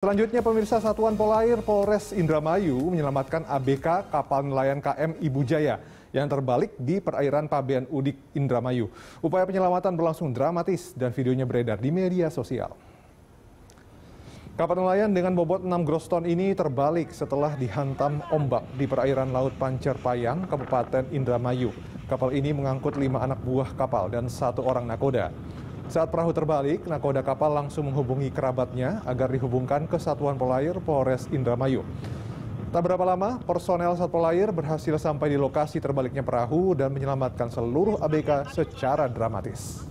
Selanjutnya pemirsa Satuan Polair Polres Indramayu menyelamatkan ABK kapal nelayan KM Ibu Jaya yang terbalik di perairan Pabean Udik Indramayu. Upaya penyelamatan berlangsung dramatis dan videonya beredar di media sosial. Kapal nelayan dengan bobot 6 gross ton ini terbalik setelah dihantam ombak di perairan Laut Pancerpayang, Kabupaten Indramayu. Kapal ini mengangkut lima anak buah kapal dan satu orang nakoda. Saat perahu terbalik, nakoda kapal langsung menghubungi kerabatnya agar dihubungkan ke Satuan Polair Polres Indramayu. Tak berapa lama, personel Satpol Air berhasil sampai di lokasi terbaliknya perahu dan menyelamatkan seluruh ABK secara dramatis.